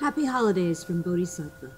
Happy holidays from Bodhisattva.